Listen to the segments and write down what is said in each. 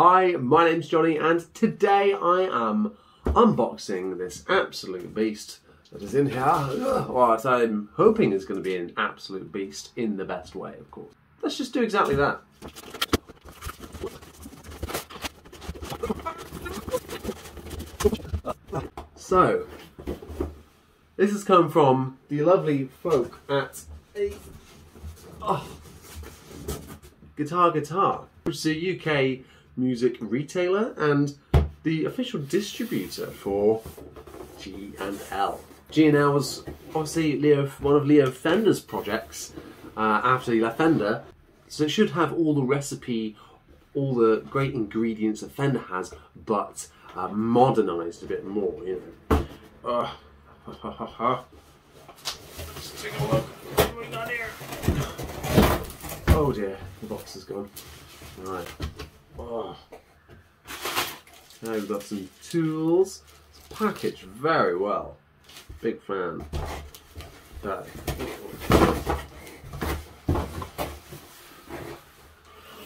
Hi, my name's Jonny and today I am unboxing this absolute beast that is in here. What I'm hoping is going to be an absolute beast in the best way, of course. Let's just do exactly that. So, this has come from the lovely folk at a oh, Guitar Guitar, which is a UK music retailer and the official distributor for G and L. G and L was obviously Leo, one of Leo Fender's projects uh, after he left Fender, so it should have all the recipe, all the great ingredients that Fender has, but uh, modernised a bit more. You know. Uh, ha, ha, ha, Let's take a look. What we got here? Oh dear, the box is gone. Right. Oh. Now we've got some tools. It's packaged very well. Big fan. That.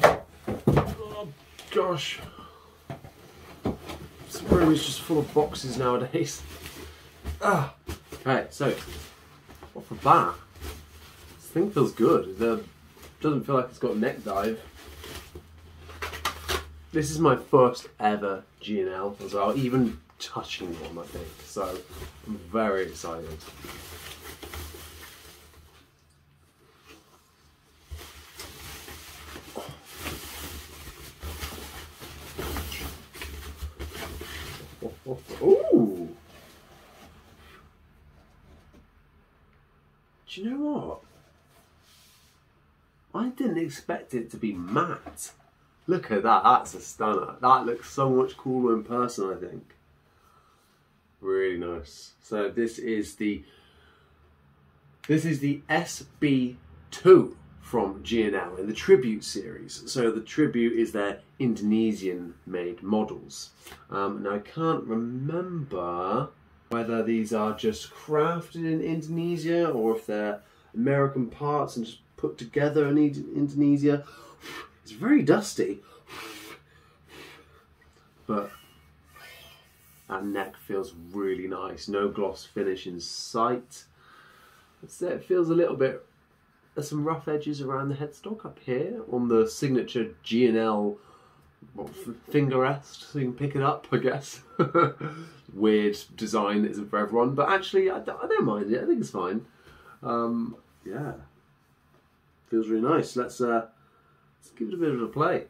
Oh gosh. This room is just full of boxes nowadays. Ah. Okay, so off the bat, this thing feels good. It doesn't feel like it's got neck dive. This is my first ever G&L as well, even touching one I think, so I'm very excited. Do you know what? I didn't expect it to be matte. Look at that, that's a stunner. That looks so much cooler in person, I think. Really nice. So this is the this is the SB2 from G&L in the Tribute series. So the Tribute is their Indonesian made models. Um, now I can't remember whether these are just crafted in Indonesia or if they're American parts and just put together in Indonesia. It's very dusty, but that neck feels really nice. No gloss finish in sight. It feels a little bit. There's some rough edges around the headstock up here on the signature G&L finger rest, so you can pick it up, I guess. Weird design that isn't for everyone, but actually, I don't, I don't mind it. I think it's fine. Um, yeah, feels really nice. Let's uh, let's give it a bit of a play.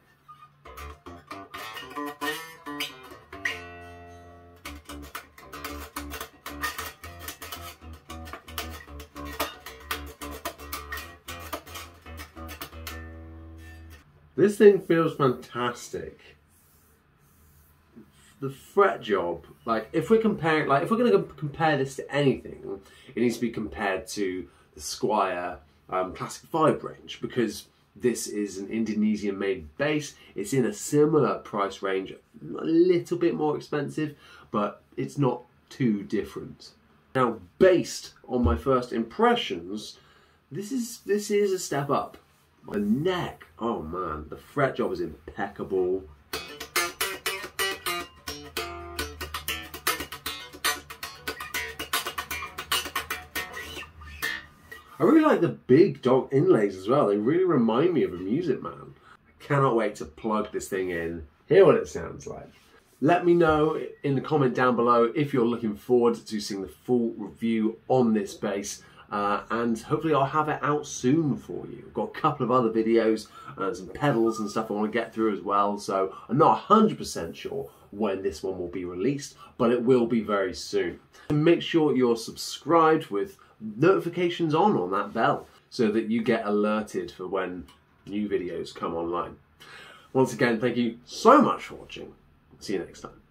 This thing feels fantastic. The fret job, like if we're comparing, like if we're going to compare this to anything, it needs to be compared to the Squier um, Classic Vibe range because this is an Indonesian made bass. It's in a similar price range, a little bit more expensive, but it's not too different. Now, based on my first impressions, this is this is a step up. The neck, oh man, the fret job is impeccable. I really like the big dog inlays as well. They really remind me of a Music Man. I cannot wait to plug this thing in, hear what it sounds like. Let me know in the comment down below if you're looking forward to seeing the full review on this bass. Uh, and hopefully I'll have it out soon for you. I've got a couple of other videos, and some pedals and stuff I want to get through as well, so I'm not 100% sure when this one will be released, but it will be very soon. And make sure you're subscribed with notifications on on that bell so that you get alerted for when new videos come online. Once again, thank you so much for watching. See you next time.